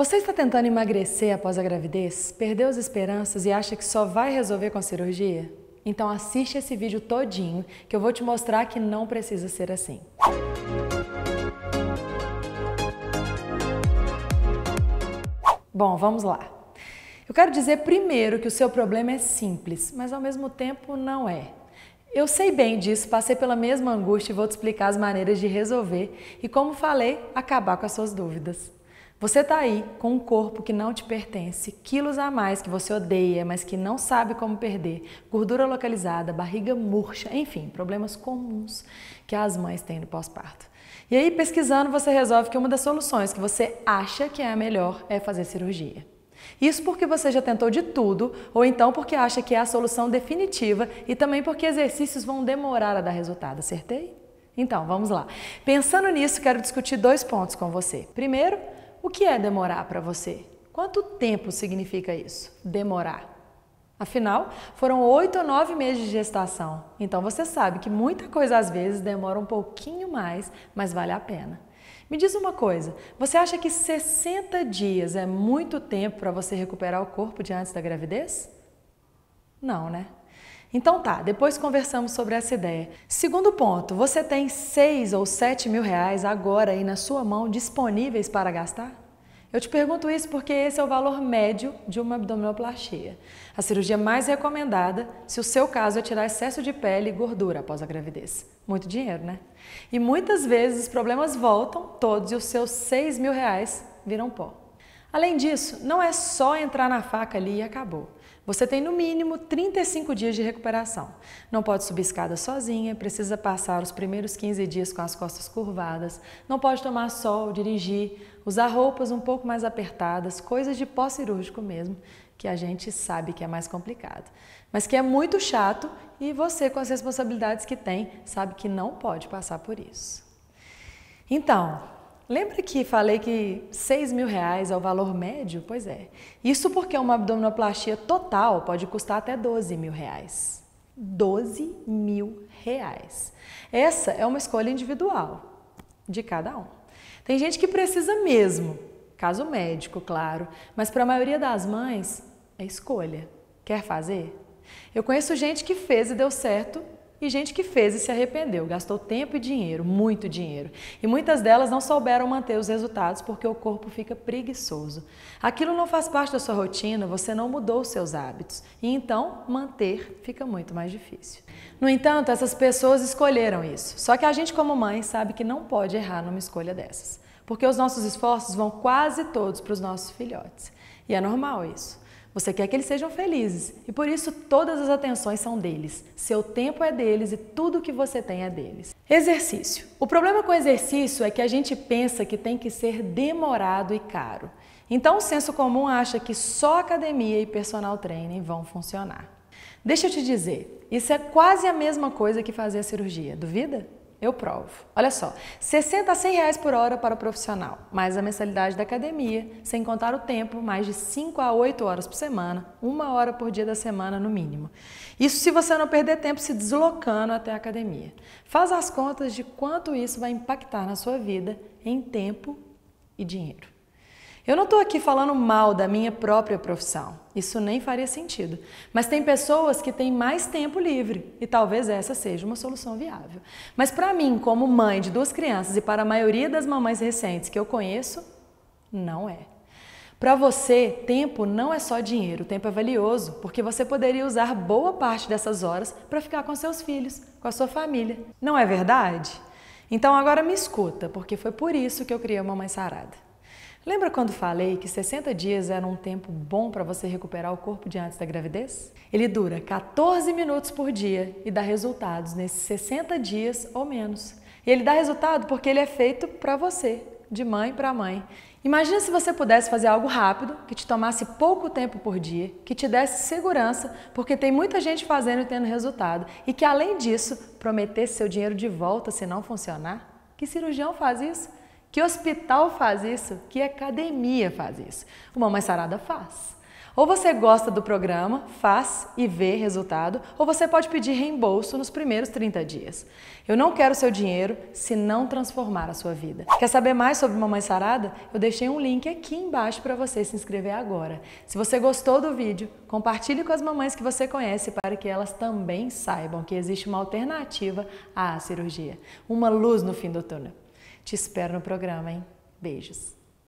Você está tentando emagrecer após a gravidez? Perdeu as esperanças e acha que só vai resolver com a cirurgia? Então assiste esse vídeo todinho que eu vou te mostrar que não precisa ser assim. Bom, vamos lá. Eu quero dizer primeiro que o seu problema é simples, mas ao mesmo tempo não é. Eu sei bem disso, passei pela mesma angústia e vou te explicar as maneiras de resolver e, como falei, acabar com as suas dúvidas. Você está aí com um corpo que não te pertence, quilos a mais que você odeia, mas que não sabe como perder, gordura localizada, barriga murcha, enfim, problemas comuns que as mães têm no pós-parto. E aí, pesquisando, você resolve que uma das soluções que você acha que é a melhor é fazer cirurgia. Isso porque você já tentou de tudo, ou então porque acha que é a solução definitiva e também porque exercícios vão demorar a dar resultado. Acertei? Então, vamos lá. Pensando nisso, quero discutir dois pontos com você. Primeiro, o que é demorar para você? Quanto tempo significa isso? Demorar. Afinal, foram oito ou nove meses de gestação. Então você sabe que muita coisa às vezes demora um pouquinho mais, mas vale a pena. Me diz uma coisa: você acha que 60 dias é muito tempo para você recuperar o corpo de antes da gravidez? Não, né? Então tá, depois conversamos sobre essa ideia. Segundo ponto, você tem 6 ou 7 mil reais agora aí na sua mão disponíveis para gastar? Eu te pergunto isso porque esse é o valor médio de uma abdominoplastia. A cirurgia mais recomendada se o seu caso é tirar excesso de pele e gordura após a gravidez. Muito dinheiro, né? E muitas vezes os problemas voltam todos e os seus 6 mil reais viram pó. Além disso, não é só entrar na faca ali e acabou. Você tem no mínimo 35 dias de recuperação. Não pode subir escada sozinha, precisa passar os primeiros 15 dias com as costas curvadas, não pode tomar sol, dirigir, usar roupas um pouco mais apertadas, coisas de pós-cirúrgico mesmo, que a gente sabe que é mais complicado. Mas que é muito chato e você, com as responsabilidades que tem, sabe que não pode passar por isso. Então, Lembra que falei que 6 mil reais é o valor médio? Pois é. Isso porque uma abdominoplastia total pode custar até 12 mil reais. 12 mil reais. Essa é uma escolha individual de cada um. Tem gente que precisa mesmo, caso médico, claro, mas para a maioria das mães é escolha. Quer fazer? Eu conheço gente que fez e deu certo e gente que fez e se arrependeu, gastou tempo e dinheiro, muito dinheiro. E muitas delas não souberam manter os resultados porque o corpo fica preguiçoso. Aquilo não faz parte da sua rotina, você não mudou os seus hábitos. E então, manter fica muito mais difícil. No entanto, essas pessoas escolheram isso. Só que a gente, como mãe, sabe que não pode errar numa escolha dessas. Porque os nossos esforços vão quase todos para os nossos filhotes. E é normal isso. Você quer que eles sejam felizes e por isso todas as atenções são deles. Seu tempo é deles e tudo que você tem é deles. Exercício. O problema com exercício é que a gente pensa que tem que ser demorado e caro. Então o senso comum acha que só academia e personal training vão funcionar. Deixa eu te dizer, isso é quase a mesma coisa que fazer a cirurgia. Duvida? Eu provo. Olha só, 60 a 100 reais por hora para o profissional, mais a mensalidade da academia, sem contar o tempo, mais de 5 a 8 horas por semana, uma hora por dia da semana no mínimo. Isso se você não perder tempo se deslocando até a academia. Faz as contas de quanto isso vai impactar na sua vida em tempo e dinheiro. Eu não estou aqui falando mal da minha própria profissão, isso nem faria sentido. Mas tem pessoas que têm mais tempo livre e talvez essa seja uma solução viável. Mas para mim, como mãe de duas crianças e para a maioria das mamães recentes que eu conheço, não é. Para você, tempo não é só dinheiro, tempo é valioso, porque você poderia usar boa parte dessas horas para ficar com seus filhos, com a sua família. Não é verdade? Então agora me escuta, porque foi por isso que eu criei uma mãe sarada. Lembra quando falei que 60 dias era um tempo bom para você recuperar o corpo de antes da gravidez? Ele dura 14 minutos por dia e dá resultados nesses 60 dias ou menos. E ele dá resultado porque ele é feito para você, de mãe para mãe. Imagina se você pudesse fazer algo rápido, que te tomasse pouco tempo por dia, que te desse segurança, porque tem muita gente fazendo e tendo resultado, e que além disso prometesse seu dinheiro de volta se não funcionar. Que cirurgião faz isso? Que hospital faz isso? Que academia faz isso? Uma mãe sarada faz. Ou você gosta do programa, faz e vê resultado, ou você pode pedir reembolso nos primeiros 30 dias. Eu não quero seu dinheiro se não transformar a sua vida. Quer saber mais sobre Mamãe Sarada? Eu deixei um link aqui embaixo para você se inscrever agora. Se você gostou do vídeo, compartilhe com as mamães que você conhece para que elas também saibam que existe uma alternativa à cirurgia. Uma luz no fim do túnel. Te espero no programa, hein? Beijos.